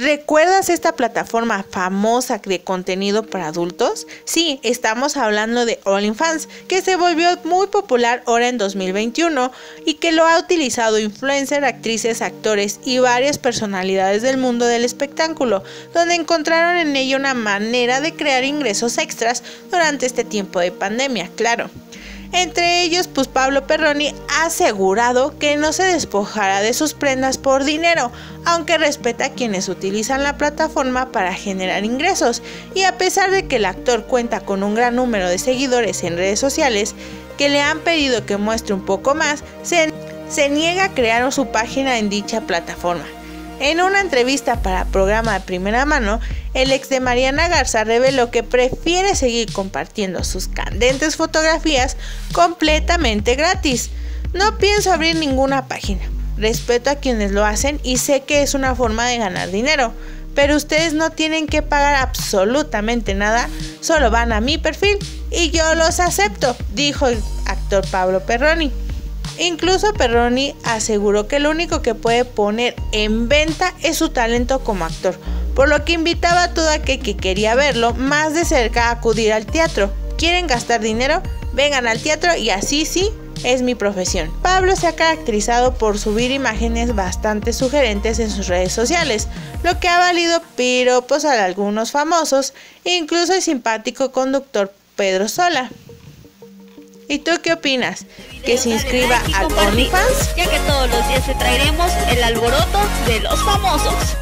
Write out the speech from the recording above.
¿Recuerdas esta plataforma famosa de contenido para adultos? Sí, estamos hablando de OnlyFans, que se volvió muy popular ahora en 2021 y que lo ha utilizado influencers, actrices, actores y varias personalidades del mundo del espectáculo, donde encontraron en ella una manera de crear ingresos extras durante este tiempo de pandemia, claro. Entre ellos, pues Pablo Perroni ha asegurado que no se despojará de sus prendas por dinero, aunque respeta a quienes utilizan la plataforma para generar ingresos. Y a pesar de que el actor cuenta con un gran número de seguidores en redes sociales que le han pedido que muestre un poco más, se, se niega a crear su página en dicha plataforma. En una entrevista para programa de primera mano, el ex de Mariana Garza reveló que prefiere seguir compartiendo sus candentes fotografías completamente gratis. No pienso abrir ninguna página. Respeto a quienes lo hacen y sé que es una forma de ganar dinero, pero ustedes no tienen que pagar absolutamente nada, solo van a mi perfil y yo los acepto, dijo el actor Pablo Perroni. Incluso Perroni aseguró que lo único que puede poner en venta es su talento como actor, por lo que invitaba a todo aquel que quería verlo más de cerca a acudir al teatro. ¿Quieren gastar dinero? Vengan al teatro y así sí es mi profesión. Pablo se ha caracterizado por subir imágenes bastante sugerentes en sus redes sociales, lo que ha valido piropos a algunos famosos, incluso el simpático conductor Pedro Sola. ¿Y tú qué opinas? ¿Que se inscriba al OnlyFans? Ya que todos los días te traeremos el alboroto de los famosos.